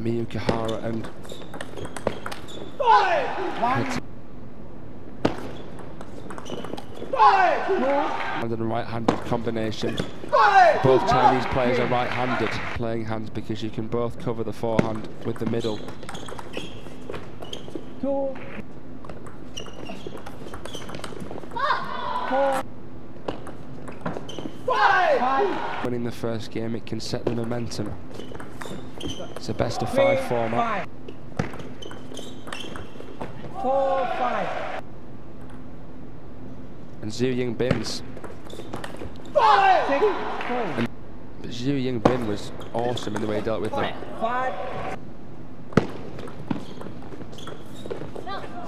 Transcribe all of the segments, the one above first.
Miyuu Kihara and and right-handed combination. Both Chinese players are right-handed playing hands because you can both cover the forehand with the middle. two, Winning the first game, it can set the momentum. It's a best of three, five format. five. Four, five. And Xu Yingbin's Six, four, but Xu Yingbin was awesome in the way he dealt with them. five,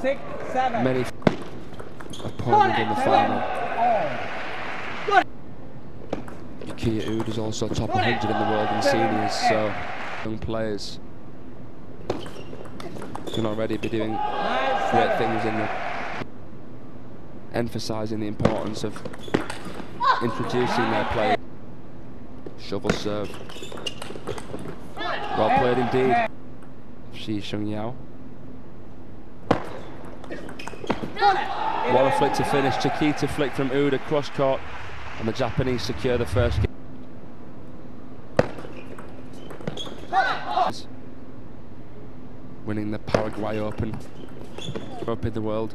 six, seven. Many opponents in the final. Yukiya is also top 100 in the world in seniors, so young players can already be doing great things in the emphasising the importance of introducing their play. Shovel serve. Well played indeed. Shi Xunyao. What a flick to finish. Chiquita flick from Uda, cross court, and the Japanese secure the first game. Winning the Paraguay Open, up in the World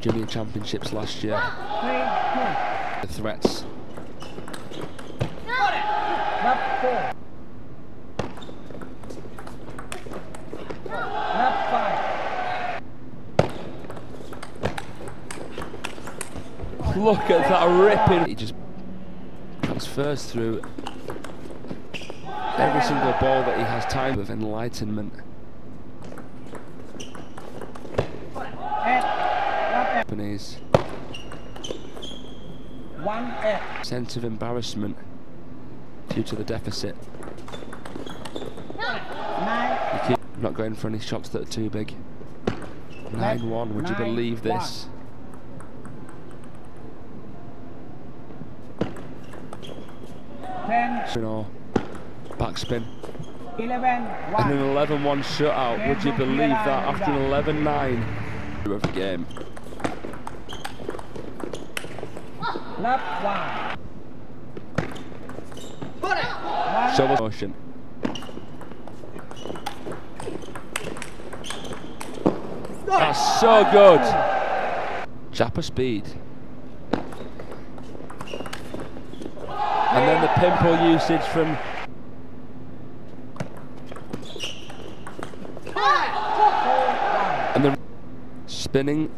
Junior Championships last year. The threats. Look at that ripping. He just transfers through every single ball that he has time with enlightenment. Eight. Left eight. Japanese One sense of embarrassment due to the deficit. You keep not going for any shots that are too big. 9-1, would you believe this? Ten. You know, backspin. Eleven. And an 11-1 shutout, would you believe that after an 11-9 of the game? Left one. One. Motion. That's so good. Japa speed. And then the pimple usage from and then spinning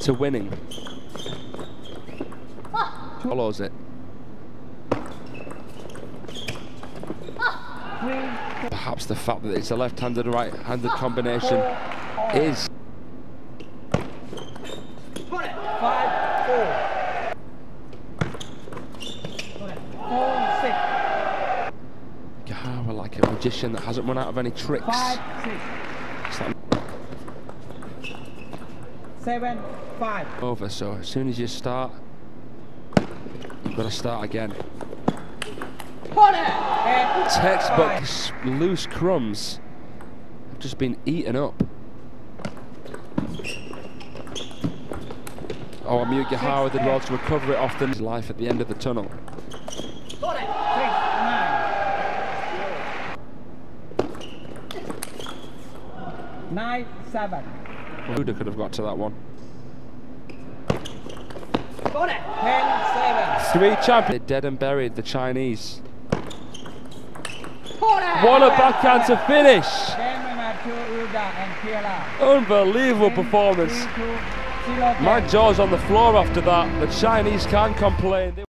to winning. Follows it. Perhaps the fact that it's a left-handed right-handed combination is Five. Four. Four. Six. Gahara like a magician that hasn't run out of any tricks. Five. Six. Seven. Five. over, so as soon as you start, you've got to start again. Eight. Textbook Five. loose crumbs have just been eaten up. Oh, Miyuu Kihara did well to recover it off the life at the end of the tunnel. Six. Nine. Nine. Seven. Uda could have got to that one. Ten. Seven. Three champions dead and buried the Chinese. What a backhand to finish! Then we have to Uda and Kira. Unbelievable performance. Three, two, zero, My jaw's on the floor after that. The Chinese can't complain.